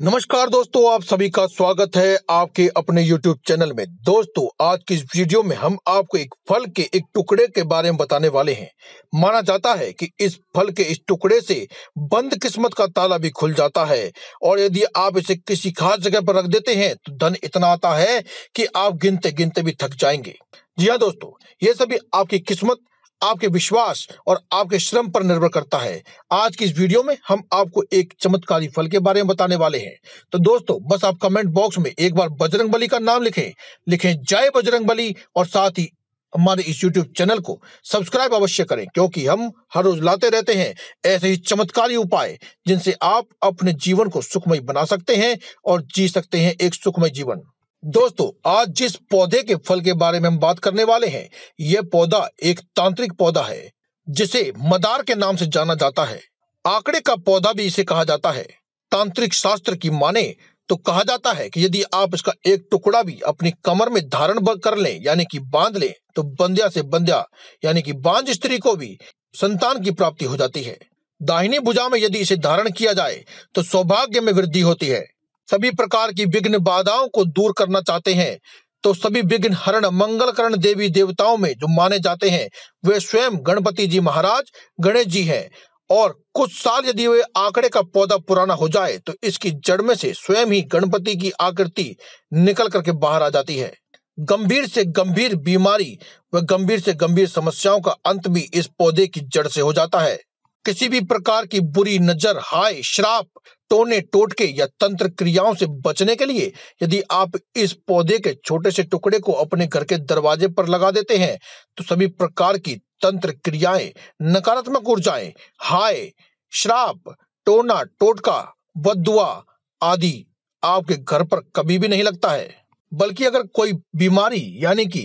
नमस्कार दोस्तों, आप सभी का स्वागत है आपके अपने YouTube चैनल में। दोस्तों, आज की इस वीडियो में हम आपको एक फल के एक टुकड़े के बारे में बताने वाले हैं। माना जाता है कि इस फल के इस टुकड़े से बंद किस्मत का ताला भी खुल जाता है और यदि आप इसे किसी खास जगह पर रख देते हैं तो धन इतना आता है कि आप गिनते गिनते भी थक जाएँगे। जी हाँ दोस्तों, ये सभी आपकी किस्मत आपके विश्वास और आपके श्रम पर निर्भर करता है। आज की इस वीडियो में हम आपको एक चमत्कारी फल के बारे में बताने वाले हैं। तो दोस्तों, बस आप कमेंट बॉक्स में एक बार बजरंग बली का नाम लिखें। लिखें जय बजरंग बली और साथ ही हमारे इस YouTube चैनल को सब्सक्राइब अवश्य करें, क्योंकि हम हर रोज लाते रहते हैं ऐसे ही चमत्कारी उपाय जिनसे आप अपने जीवन को सुखमय बना सकते हैं और जी सकते हैं एक सुखमय जीवन। दोस्तों, आज जिस पौधे के फल के बारे में हम बात करने वाले हैं, यह पौधा एक तांत्रिक पौधा है, जिसे मदार के नाम से जाना जाता है। आंकड़े का पौधा भी इसे कहा जाता है। तांत्रिक शास्त्र की माने तो कहा जाता है कि यदि आप इसका एक टुकड़ा भी अपनी कमर में धारण कर लें, यानी कि बाँध लें तो बंध्या से बंध्या, यानी कि बांझ स्त्री को भी संतान की प्राप्ति हो जाती है। दाहिनी भुजा में यदि इसे धारण किया जाए तो सौभाग्य में वृद्धि होती है। सभी प्रकार की विघ्न बाधाओं को दूर करना चाहते हैं। तो सभी विघ्न हरण मंगलकरण देवी देवताओं में जो माने जाते हैं, वे स्वयं गणपति जी महाराज, गणेश जी हैं। और कुछ साल यदि वे आंकड़े का पौधा पुराना हो जाए तो इसकी जड़ में से स्वयं ही गणपति की आकृति निकल करके बाहर आ जाती है। गंभीर से गंभीर बीमारी व गंभीर से गंभीर समस्याओं का अंत भी इस पौधे की जड़ से हो जाता है। किसी भी प्रकार की बुरी नज़र, हाय, श्राप टोने टोटके या तंत्र क्रियाओं से बचने के लिए यदि आप इस पौधे के छोटे से टुकड़े को अपने घर के दरवाजे पर लगा देते हैं तो सभी प्रकार की तंत्र क्रियाएँ नकारात्मक ऊर्जाएँ, हाय, श्राप, टोना टोटका बदुआ आदि आपके घर पर कभी भी नहीं लगता है। बल्कि अगर कोई बीमारी यानी कि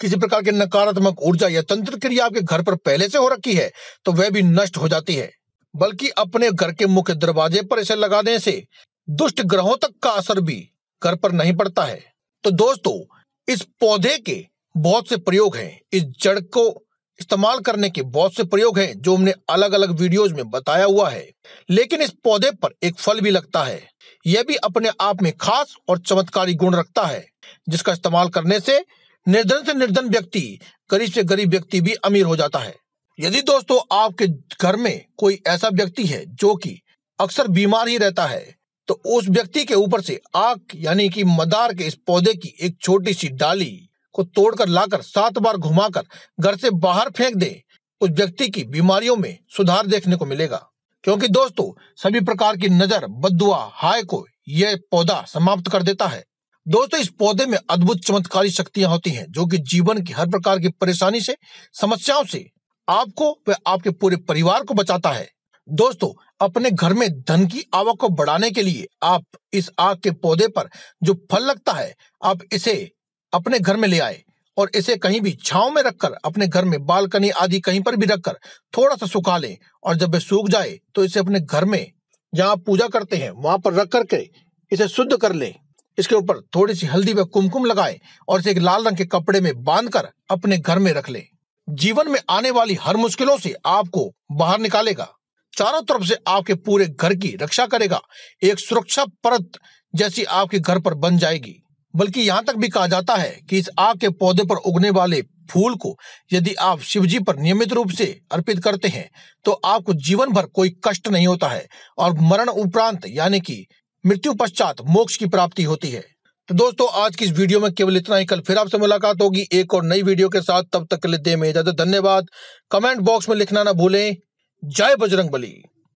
किसी प्रकार की नकारात्मक ऊर्जा या तंत्र क्रिया आपके घर पर पहले से हो रखी है तो वह भी नष्ट हो जाती है। बल्कि अपने घर के मुख्य दरवाजे पर इसे लगा देने से दुष्ट ग्रहों तक का असर भी घर पर नहीं पड़ता है। तो दोस्तों, इस पौधे के बहुत से प्रयोग हैं। इस जड़ को इस्तेमाल करने के बहुत से प्रयोग हैं, जो हमने अलग अलग वीडियोज़ में बताया हुआ है। लेकिन इस पौधे पर एक फल भी लगता है। यह भी अपने आप में खास और चमत्कारी गुण रखता है, जिसका इस्तेमाल करने से निर्धन से निर्धन व्यक्ति, गरीब से गरीब व्यक्ति भी अमीर हो जाता है। यदि दोस्तों आपके घर में कोई ऐसा व्यक्ति है जो कि अक्सर बीमार ही रहता है तो उस व्यक्ति के ऊपर से आग यानी कि मदार के इस पौधे की एक छोटी सी डाली को तोड़कर लाकर सात बार घुमाकर घर से बाहर फेंक दे, उस व्यक्ति की बीमारियों में सुधार देखने को मिलेगा। क्योंकि दोस्तों, सभी प्रकार की नज़र बदुआ हाय को यह पौधा समाप्त कर देता है। दोस्तों, इस पौधे में अद्भुत चमत्कारी शक्तियाँ होती हैं, जो कि जीवन की हर प्रकार की परेशानी से, समस्याओं से आपको व आपके पूरे परिवार को बचाता है। दोस्तों, अपने घर में धन की आवक को बढ़ाने के लिए आप इस आग के पौधे पर जो फल लगता है, आप इसे अपने घर में ले आए और इसे कहीं भी छाव में रखकर, अपने घर में बालकनी आदि कहीं पर भी रखकर थोड़ा सा सुखा लें और जब वह सूख जाए तो इसे अपने घर में जहाँ आप पूजा करते हैं, वहाँ पर रख करके इसे शुद्ध कर लें। इसके ऊपर थोड़ी सी हल्दी व कुमकुम लगाएँ और इसे एक लाल रंग के कपड़े में बांधकर अपने घर में रख लें। जीवन में आने वाली हर मुश्किलों से आपको बाहर निकालेगा। चारों तरफ़ से आपके पूरे घर की रक्षा करेगा। एक सुरक्षा परत जैसी आपके घर पर बन जाएगी। बल्कि यहाँ तक भी कहा जाता है कि इस आग के पौधे पर उगने वाले फूल को यदि आप शिव जी पर नियमित रूप से अर्पित करते हैं तो आपको जीवन भर कोई कष्ट नहीं होता है और मरण उपरांत यानी कि मृत्यु पश्चात मोक्ष की प्राप्ति होती है। तो दोस्तों, आज की इस वीडियो में केवल इतना ही। कल फिर आपसे मुलाकात होगी एक और नई वीडियो के साथ। तब तक के लिए दे में इजाज़त, धन्यवाद। कमेंट बॉक्स में लिखना ना भूलें। जय बजरंग बली